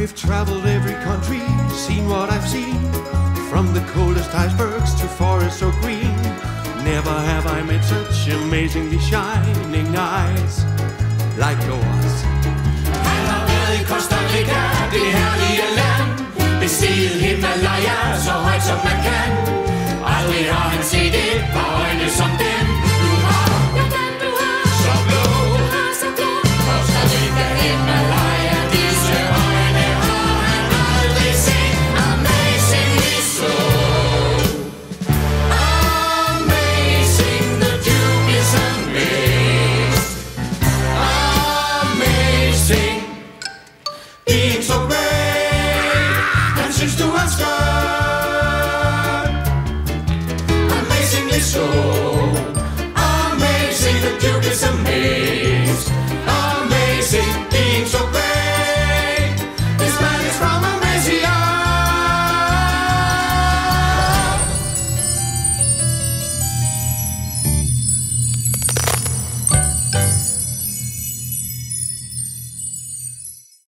I've traveled every country, seen what I've seen, from the coldest icebergs to forests so green. Never have I met such amazingly shining eyes, like no sol.